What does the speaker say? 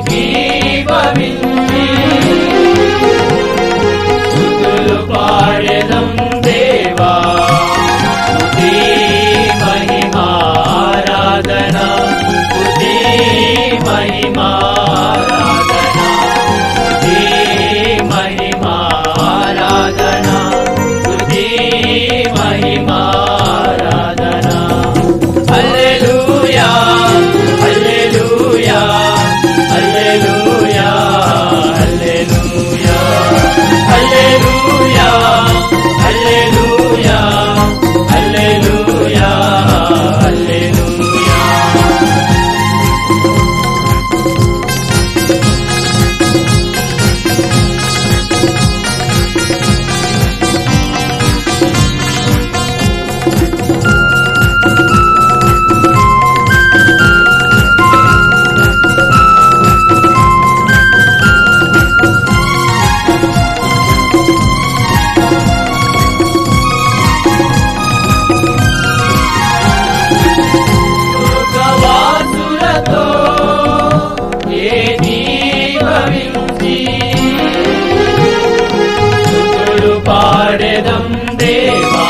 की Deva.